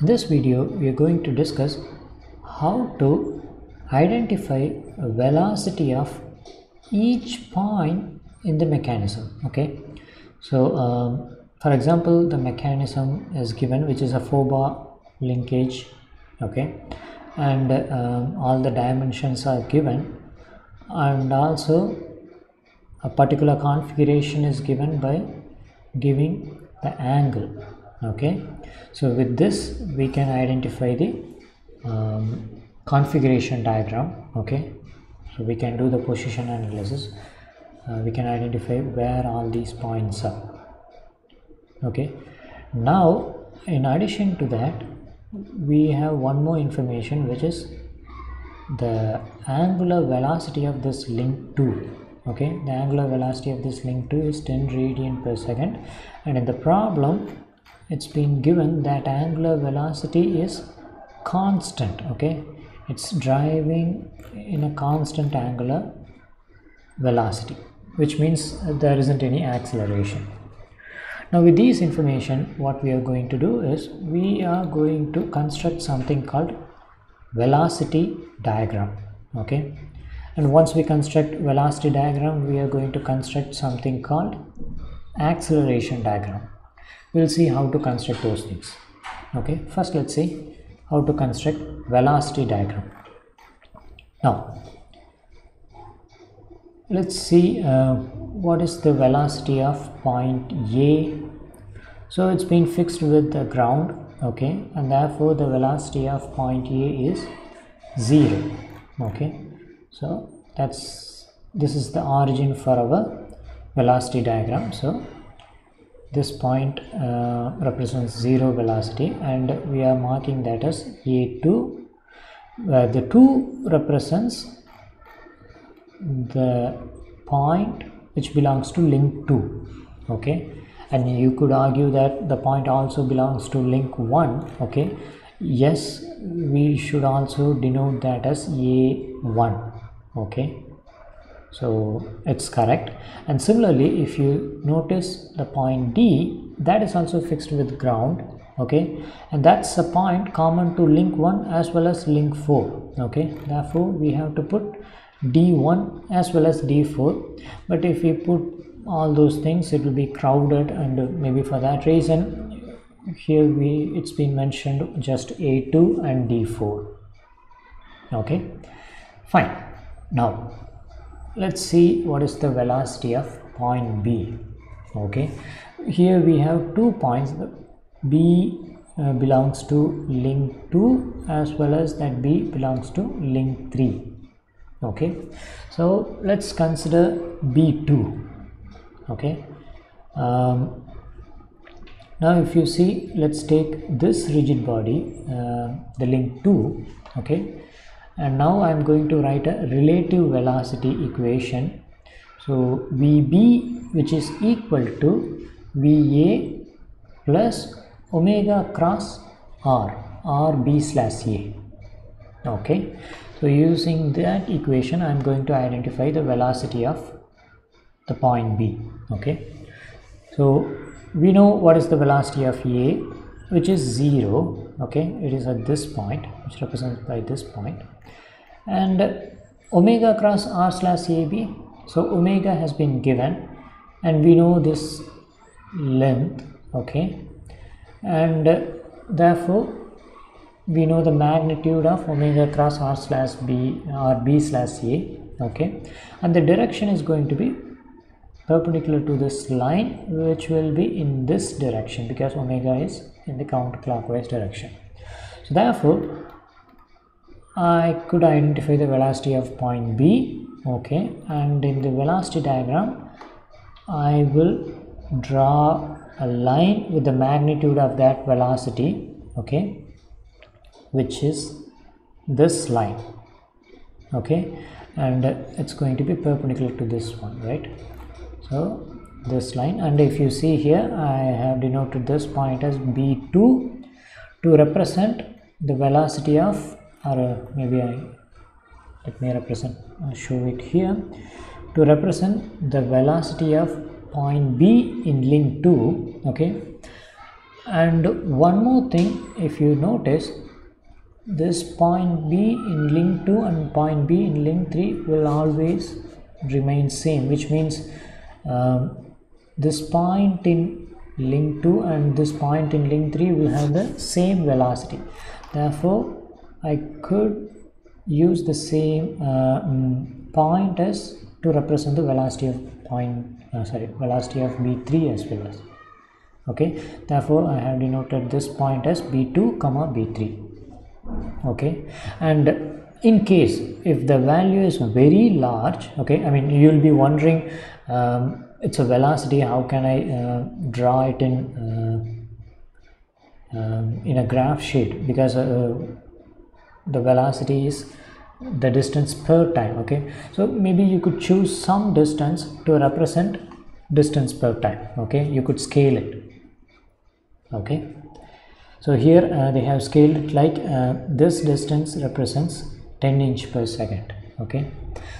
In this video, we are going to discuss how to identify a velocity of each point in the mechanism. Okay, so um, for example, the mechanism is given, which is a four bar linkage. Okay, and um, all the dimensions are given, and also a particular configuration is given by giving the angle okay. So with this we can identify the um, configuration diagram. Okay. So we can do the position analysis. Uh, we can identify where all these points are. Okay. Now in addition to that we have one more information which is the angular velocity of this link 2 okay. The angular velocity of this link 2 is 10 radian per second. And in the problem it's been given that angular velocity is constant okay? It's driving in a constant angular velocity which means there isn't any acceleration. Now with this information what we are going to do is we are going to construct something called velocity diagram okay? And once we construct velocity diagram we are going to construct something called acceleration diagram we'll see how to construct those things. Okay first let's see how to construct velocity diagram. Now let's see uh, what is the velocity of point A? So it's been fixed with the ground okay and therefore the velocity of point A is 0 okay. So that's this is the origin for our velocity diagram. So this point uh, represents zero velocity and we are marking that as a2 where the 2 represents the point which belongs to link 2 okay? And you could argue that the point also belongs to link 1 okay? Yes we should also denote that as a1 okay so it's correct. And similarly if you notice the point D that is also fixed with ground okay? And that's a point common to link 1 as well as link 4 okay? Therefore we have to put D1 as well as D4 but if we put all those things it will be crowded and maybe for that reason here we it's been mentioned just A2 and D4 okay? Fine. Now let's see what is the velocity of point B. Okay. Here we have two points. B uh, belongs to link 2 as well as that B belongs to link 3 okay. So let's consider B2 okay. Um, now if you see let's take this rigid body uh, the link 2 okay and now I am going to write a relative velocity equation. So VB which is equal to VA plus omega cross R RB slash A. Okay. So using that equation I am going to identify the velocity of the point B. Okay. So we know what is the velocity of A which is 0 okay? It is at this point which represents by this point. And omega cross r slash ab so omega has been given and we know this length okay? And therefore we know the magnitude of omega cross r slash b or b slash a okay? And the direction is going to be perpendicular to this line which will be in this direction because omega is in the counterclockwise direction. So therefore I could identify the velocity of point B okay and in the velocity diagram I will draw a line with the magnitude of that velocity okay which is this line okay and it's going to be perpendicular to this one right? So this line. And if you see here I have denoted this point as B2 to represent the velocity of or maybe I let me represent uh, show it here to represent the velocity of point B in link 2 okay? And one more thing if you notice this point b in link 2 and point b in link 3 will always remain same which means um, this point in link 2 and this point in link 3 will have the same velocity. Therefore I could use the same uh, mm, point as to represent the velocity of point uh, sorry velocity of b3 as well as okay? Therefore I have denoted this point as b2 comma b3 okay? And in case if the value is very large okay? I mean you'll be wondering um, it's a velocity. How can I uh, draw it in uh, um, in a graph sheet? Because uh, the velocity is the distance per time okay? So maybe you could choose some distance to represent distance per time okay? You could scale it okay? So here uh, they have scaled like uh, this distance represents 10 inch per second okay?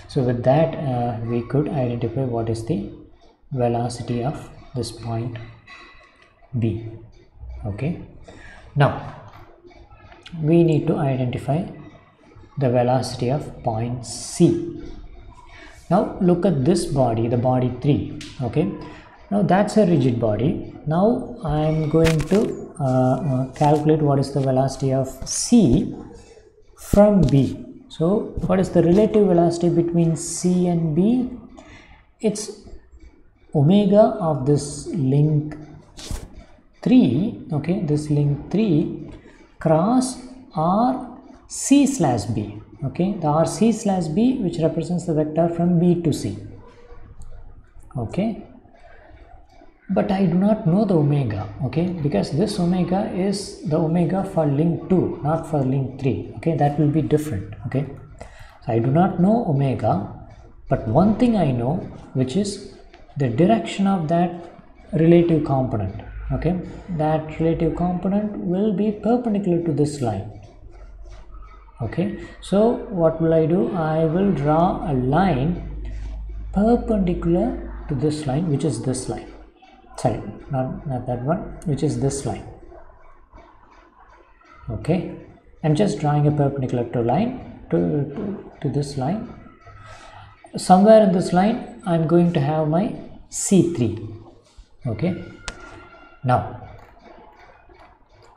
So with that uh, we could identify what is the velocity of this point b okay now we need to identify the velocity of point C. Now look at this body, the body 3, okay. Now that's a rigid body. Now I'm going to uh, uh, calculate what is the velocity of C from B. So what is the relative velocity between C and B? It's omega of this link 3, okay, this link 3 cross R c slash b okay the r c slash b which represents the vector from b to c okay. But I do not know the omega okay because this omega is the omega for link 2 not for link 3 okay that will be different okay. So I do not know omega but one thing I know which is the direction of that relative component okay? That relative component will be perpendicular to this line okay? So what will I do? I will draw a line perpendicular to this line which is this line. Sorry not, not that one which is this line okay? I'm just drawing a perpendicular to line to, to, to this line somewhere in this line I'm going to have my C3 okay. Now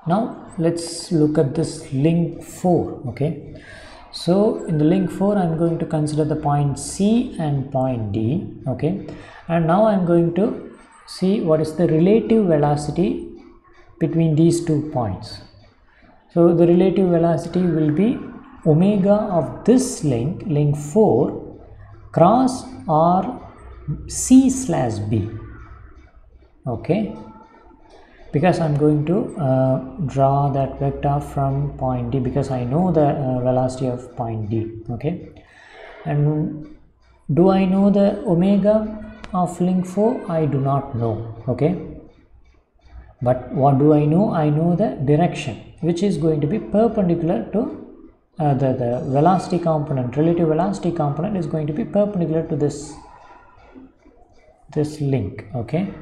now let's look at this link 4 okay. So in the link 4 i'm going to consider the point c and point d. Okay. And now i'm going to see what is the relative velocity between these two points. So the relative velocity will be omega of this link link 4 cross r c slash b. Okay? Because I'm going to uh, draw that vector from point D because I know the uh, velocity of point D. Okay? And do I know the omega of link 4 I do not know. Okay? But what do I know? I know the direction which is going to be perpendicular to uh, the, the velocity component relative velocity component is going to be perpendicular to this this link okay?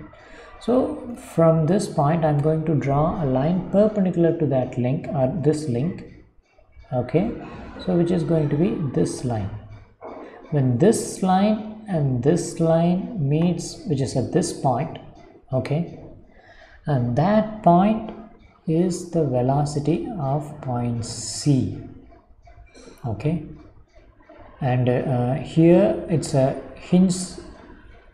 So from this point I'm going to draw a line perpendicular to that link or this link okay? So which is going to be this line. When this line and this line meets which is at this point okay? And that point is the velocity of point C okay. And uh, here it's a hinge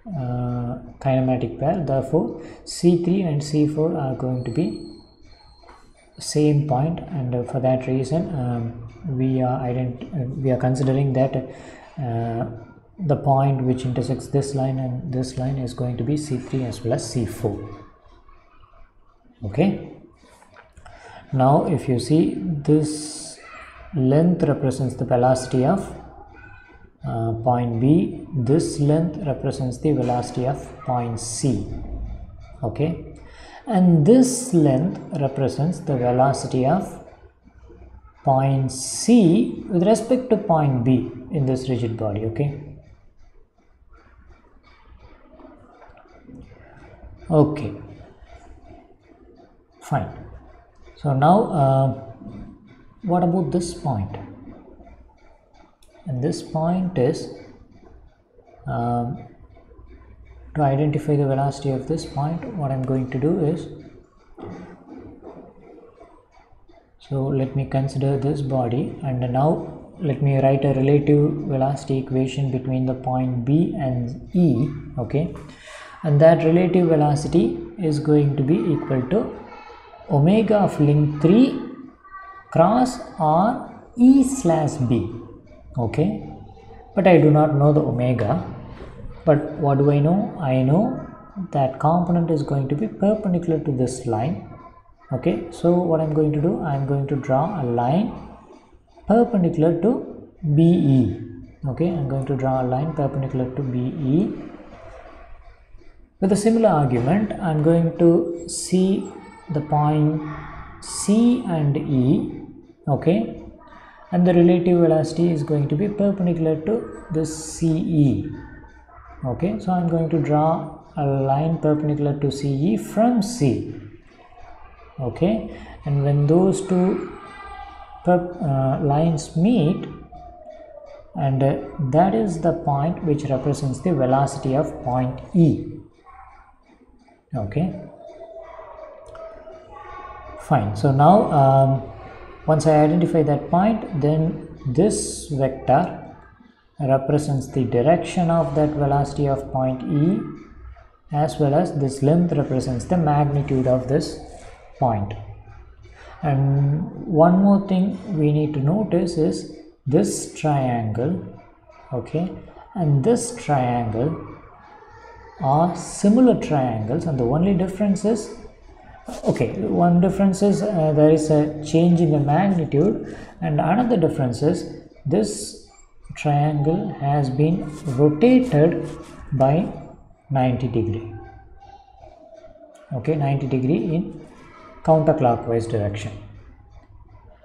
uh, kinematic pair. Therefore c3 and c4 are going to be same point. And uh, for that reason um, we are ident we are considering that uh, the point which intersects this line and this line is going to be c3 as well as c4 okay. Now if you see this length represents the velocity of uh, point B. This length represents the velocity of point C okay? And this length represents the velocity of point C with respect to point B in this rigid body okay? Okay. Fine. So now uh, what about this point? And this point is um, to identify the velocity of this point what I'm going to do is so let me consider this body and now let me write a relative velocity equation between the point B and E okay? And that relative velocity is going to be equal to omega of link 3 cross r E slash B okay? But I do not know the omega. But what do I know? I know that component is going to be perpendicular to this line okay? So what I'm going to do? I'm going to draw a line perpendicular to BE okay? I'm going to draw a line perpendicular to BE with a similar argument I'm going to see the point C and E okay. And the relative velocity is going to be perpendicular to this CE okay. So I'm going to draw a line perpendicular to CE from C. Okay. And when those two uh, lines meet and uh, that is the point which represents the velocity of point E. Okay. Fine. So now um, once I identify that point then this vector represents the direction of that velocity of point E as well as this length represents the magnitude of this point. And one more thing we need to notice is this triangle okay? And this triangle are similar triangles and the only difference is okay one difference is uh, there is a change in the magnitude and another difference is this triangle has been rotated by 90 degree. Okay 90 degree in counterclockwise direction.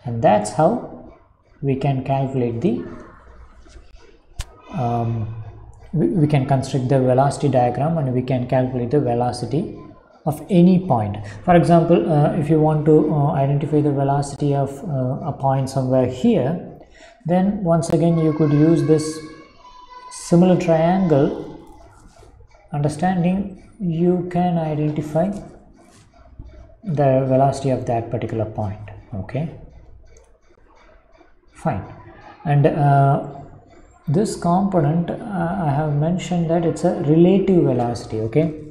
And that's how we can calculate the um, we, we can construct the velocity diagram and we can calculate the velocity of any point. For example uh, if you want to uh, identify the velocity of uh, a point somewhere here then once again you could use this similar triangle. Understanding you can identify the velocity of that particular point okay? Fine. And uh, this component uh, I have mentioned that it's a relative velocity okay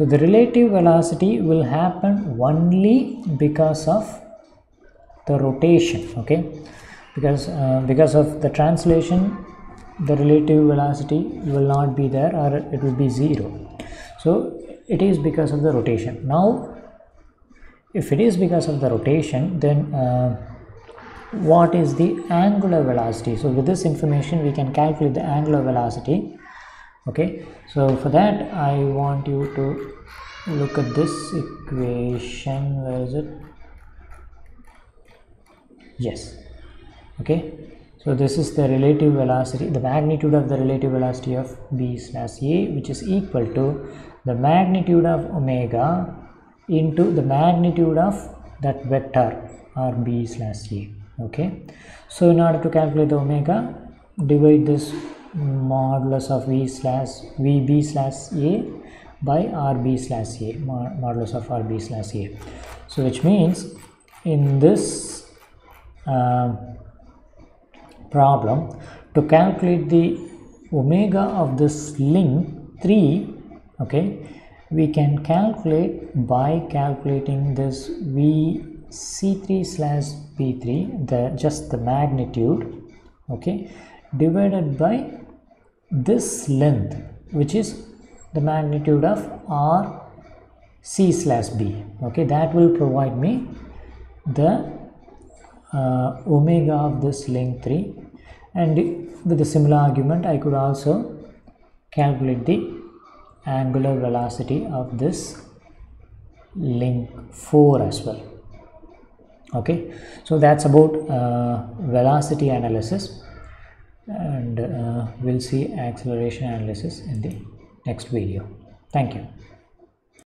so the relative velocity will happen only because of the rotation okay? Because uh, because of the translation the relative velocity will not be there or it will be zero. So it is because of the rotation. Now if it is because of the rotation then uh, what is the angular velocity? So with this information we can calculate the angular velocity okay so for that i want you to look at this equation. Where is it? Yes. Okay so this is the relative velocity the magnitude of the relative velocity of b slash a which is equal to the magnitude of omega into the magnitude of that vector or b slash a. Okay so in order to calculate the omega divide this modulus of v slash vb slash a by rb slash a modulus of rb slash a. So which means in this uh, problem to calculate the omega of this link 3 okay we can calculate by calculating this v c3 slash p3 the just the magnitude okay divided by this length which is the magnitude of r c slash b. Okay that will provide me the uh, omega of this length 3 and with a similar argument I could also calculate the angular velocity of this link 4 as well. Okay so that's about uh, velocity analysis and uh, we'll see acceleration analysis in the next video. Thank you